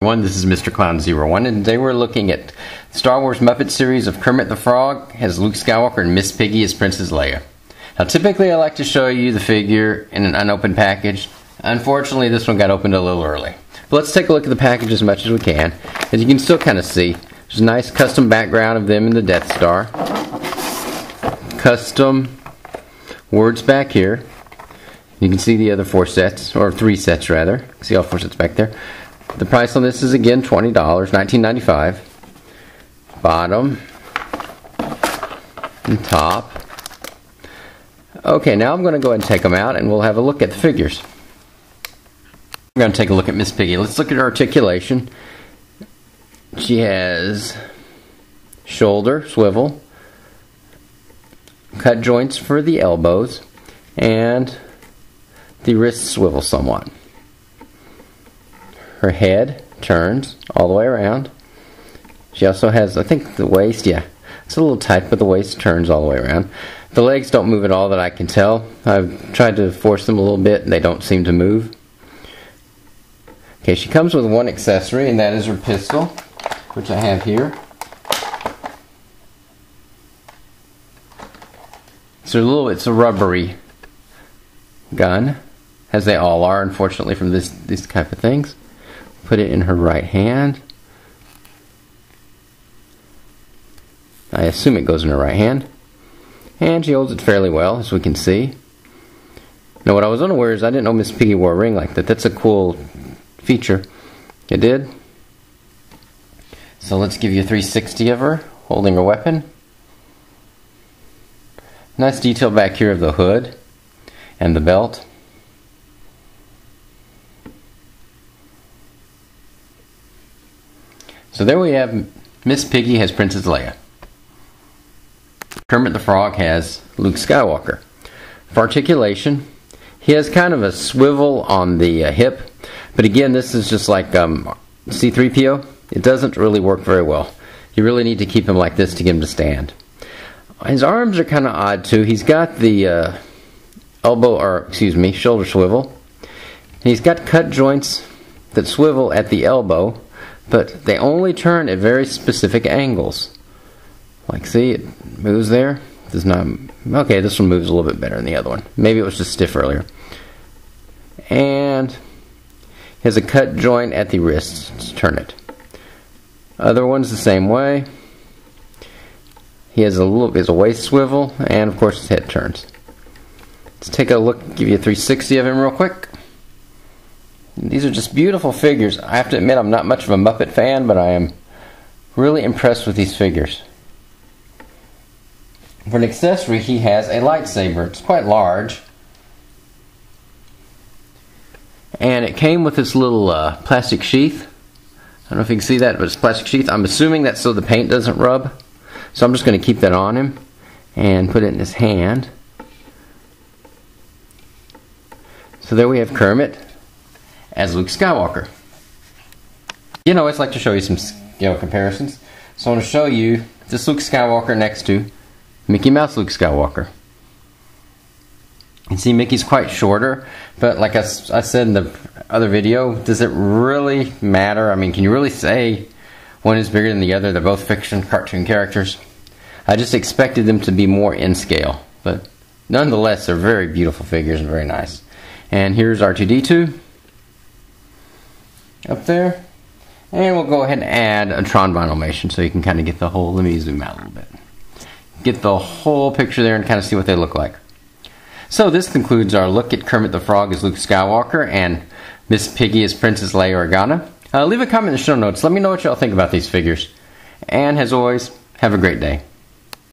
One, this is Mr. Clown Zero One, and today we're looking at Star Wars Muppet series of Kermit the Frog as Luke Skywalker and Miss Piggy as Princess Leia. Now, typically I like to show you the figure in an unopened package. Unfortunately, this one got opened a little early. But let's take a look at the package as much as we can. As you can still kind of see, there's a nice custom background of them in the Death Star. Custom words back here. You can see the other four sets, or three sets rather. See all four sets back there. The price on this is again $20, $19.95. Bottom and top. Okay, now I'm going to go ahead and take them out and we'll have a look at the figures. We're going to take a look at Miss Piggy. Let's look at her articulation. She has shoulder swivel, cut joints for the elbows, and the wrist swivel somewhat. Her head turns all the way around. She also has, I think, the waist, yeah, it's a little tight, but the waist turns all the way around. The legs don't move at all that I can tell. I've tried to force them a little bit, and they don't seem to move. Okay, she comes with one accessory, and that is her pistol, which I have here. It's a little, it's a rubbery gun, as they all are, unfortunately, from this these type of things put it in her right hand. I assume it goes in her right hand. And she holds it fairly well, as we can see. Now, what I was unaware is I didn't know Miss Piggy wore a ring like that. That's a cool feature. It did. So let's give you a 360 of her, holding her weapon. Nice detail back here of the hood and the belt. So there we have Miss Piggy has Princess Leia. Kermit the Frog has Luke Skywalker. For articulation, he has kind of a swivel on the uh, hip, but again, this is just like um, C3PO. It doesn't really work very well. You really need to keep him like this to get him to stand. His arms are kind of odd too. He's got the uh, elbow, or excuse me, shoulder swivel. And he's got cut joints that swivel at the elbow but they only turn at very specific angles. Like, see, it moves there. Does not. Okay, this one moves a little bit better than the other one. Maybe it was just stiff earlier. And has a cut joint at the wrist to turn it. Other one's the same way. He has a little, has a waist swivel, and of course his head turns. Let's take a look, give you a 360 of him real quick. These are just beautiful figures. I have to admit, I'm not much of a Muppet fan, but I am really impressed with these figures. For an accessory, he has a lightsaber. It's quite large. And it came with this little uh, plastic sheath. I don't know if you can see that, but it's plastic sheath. I'm assuming that's so the paint doesn't rub. So I'm just going to keep that on him and put it in his hand. So there we have Kermit as Luke Skywalker. You know, I always like to show you some scale comparisons. So I want to show you this Luke Skywalker next to Mickey Mouse Luke Skywalker. You see Mickey's quite shorter, but like I, I said in the other video, does it really matter? I mean, can you really say one is bigger than the other? They're both fiction cartoon characters. I just expected them to be more in scale, but nonetheless, they're very beautiful figures and very nice. And here's R2D2 up there. And we'll go ahead and add a Tron Vinylmation so you can kind of get the whole, let me zoom out a little bit. Get the whole picture there and kind of see what they look like. So this concludes our look at Kermit the Frog as Luke Skywalker and Miss Piggy as Princess Leia Organa. Uh, leave a comment in the show notes. Let me know what y'all think about these figures. And as always, have a great day.